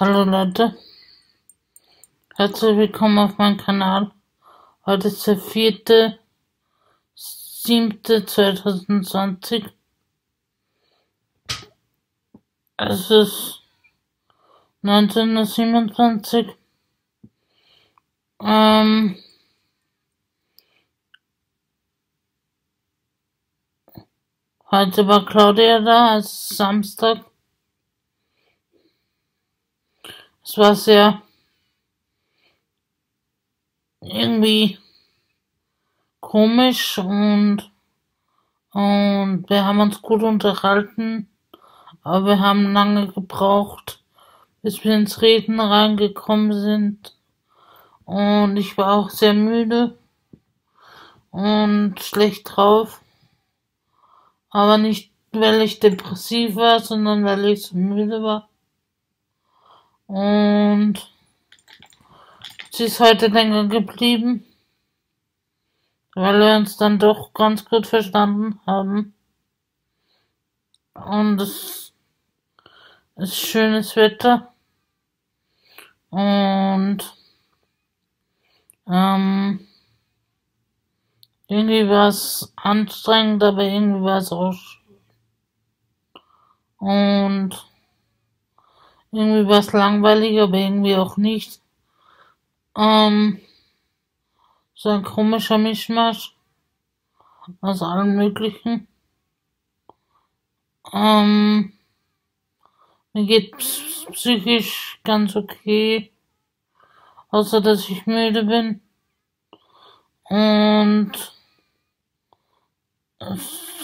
Hallo Leute, herzlich willkommen auf meinem Kanal. Heute ist der vierte, siebte 2020. Es ist 1927. Ähm, heute war Claudia da, es ist Samstag. Es war sehr irgendwie komisch und, und wir haben uns gut unterhalten, aber wir haben lange gebraucht, bis wir ins Reden reingekommen sind. Und ich war auch sehr müde und schlecht drauf. Aber nicht, weil ich depressiv war, sondern weil ich so müde war. Und sie ist heute länger geblieben, weil wir uns dann doch ganz gut verstanden haben. Und es ist schönes Wetter. Und ähm, irgendwie war es anstrengend, aber irgendwie war es auch schön. Und irgendwie war es langweilig, aber irgendwie auch nicht. Ähm, so ein komischer Mischmasch aus allem Möglichen. Ähm, mir geht psychisch ganz okay, außer dass ich müde bin. Und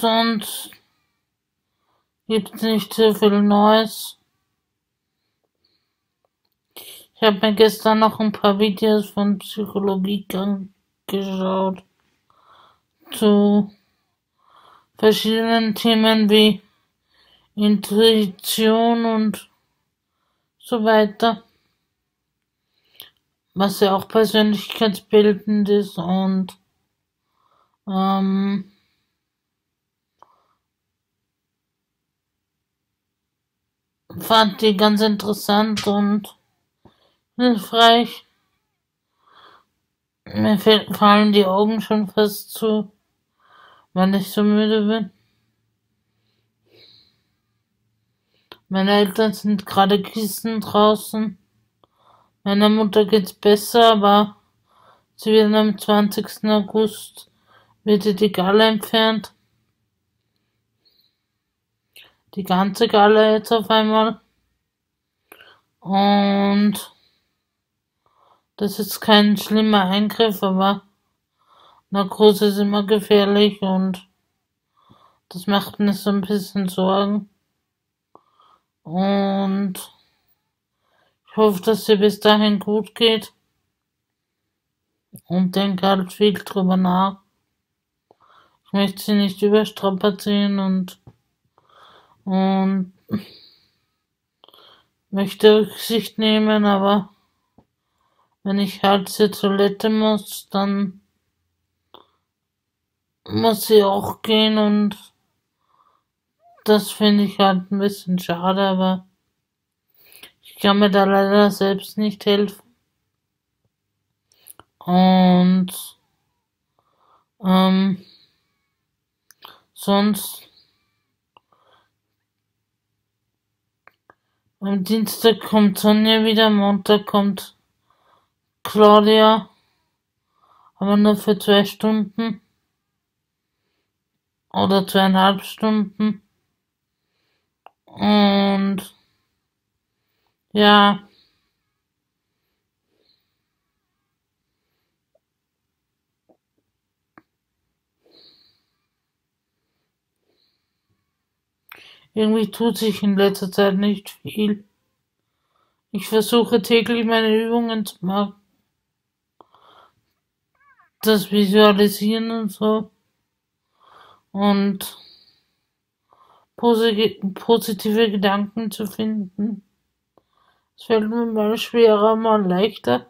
sonst gibt's nicht so viel Neues. Ich habe mir gestern noch ein paar Videos von Psychologie angeschaut zu verschiedenen Themen wie Intuition und so weiter, was ja auch persönlichkeitsbildend ist und ähm, fand die ganz interessant und hilfreich. Mir fallen die Augen schon fast zu, wenn ich so müde bin. Meine Eltern sind gerade Kissen draußen. Meiner Mutter geht's besser, aber sie wird am 20. August wird die Galle entfernt. Die ganze Galle jetzt auf einmal. Und das ist kein schlimmer Eingriff, aber Narkose ist immer gefährlich und das macht mir so ein bisschen Sorgen. Und ich hoffe, dass ihr bis dahin gut geht. Und denke halt viel drüber nach. Ich möchte sie nicht überstrapazieren und, und möchte Rücksicht nehmen, aber wenn ich halt zur Toilette muss, dann muss sie auch gehen und das finde ich halt ein bisschen schade, aber ich kann mir da leider selbst nicht helfen. Und ähm, sonst am Dienstag kommt Sonja wieder, Montag kommt Claudia, aber nur für zwei Stunden oder zweieinhalb Stunden. Und ja, irgendwie tut sich in letzter Zeit nicht viel. Ich versuche täglich meine Übungen zu machen das Visualisieren und so. Und positive Gedanken zu finden. Es fällt mir mal schwerer, mal leichter.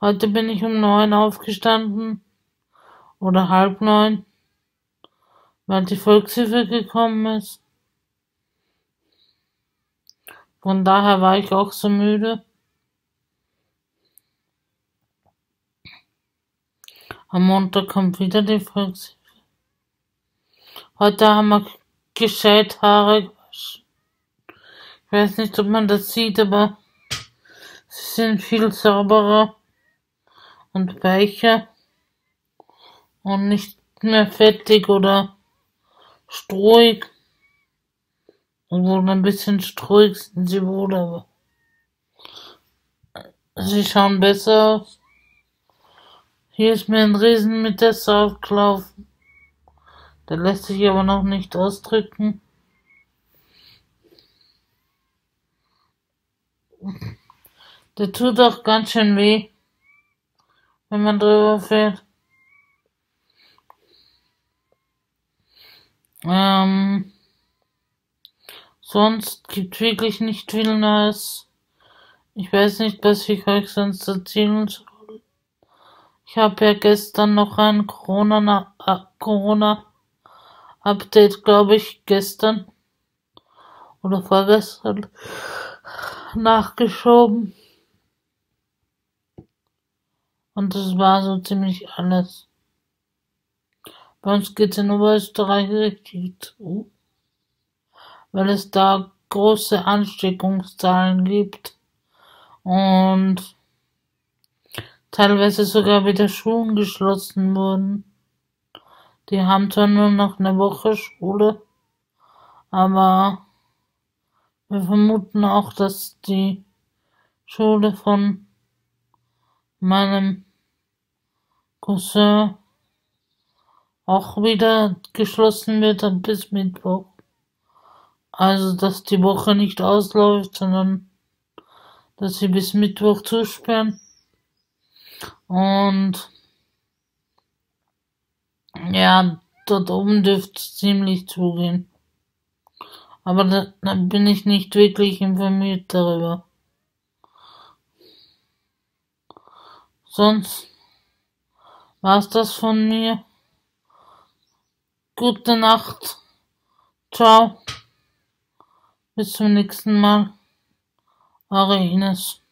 Heute bin ich um neun aufgestanden oder halb neun, weil die Volkshilfe gekommen ist. Von daher war ich auch so müde. Am Montag kommt wieder die Volkshilfe. Heute haben wir gescheit Haare gewaschen. Ich weiß nicht, ob man das sieht, aber sie sind viel sauberer und weicher und nicht mehr fettig oder strohig. Obwohl ein bisschen strohig sind sie wohl, aber sie schauen besser aus. Hier ist mir ein Riesen mit der Sau gelaufen. Der lässt sich aber noch nicht ausdrücken. Der tut auch ganz schön weh, wenn man drüber fährt. Ähm, sonst gibt wirklich nicht viel Neues. Ich weiß nicht, was ich euch sonst erzählen soll. Ich habe ja gestern noch ein Corona, äh, Corona Update, glaube ich, gestern oder vorgestern nachgeschoben. Und das war so ziemlich alles. Bei uns geht's in Oberösterreich richtig zu, weil es da große Ansteckungszahlen gibt und teilweise sogar wieder Schulen geschlossen wurden. Die haben zwar nur noch eine Woche Schule, aber wir vermuten auch, dass die Schule von meinem Cousin auch wieder geschlossen wird bis Mittwoch. Also, dass die Woche nicht ausläuft, sondern dass sie bis Mittwoch zusperren. Und ja, dort oben dürfte es ziemlich zugehen. Aber da, da bin ich nicht wirklich informiert darüber. Sonst war's das von mir. Gute Nacht. Ciao. Bis zum nächsten Mal. Eure Ines.